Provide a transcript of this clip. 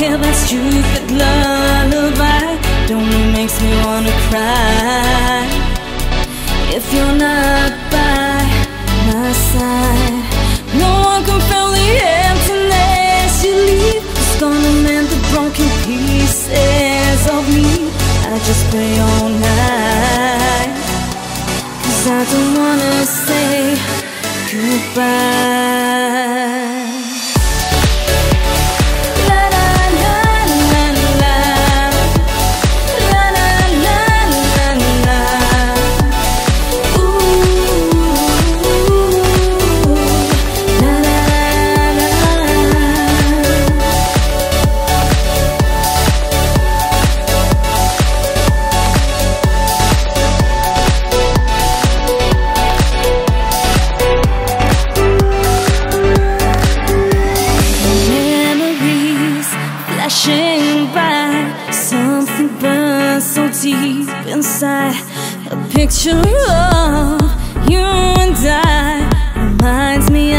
hear that stupid lullaby. Don't it makes me wanna cry? If you're not by my side No one can fill the emptiness you leave. It's gonna mend the broken pieces of me. I just pray all night. Cause I don't wanna say goodbye. So deep inside A picture of you and I. Reminds me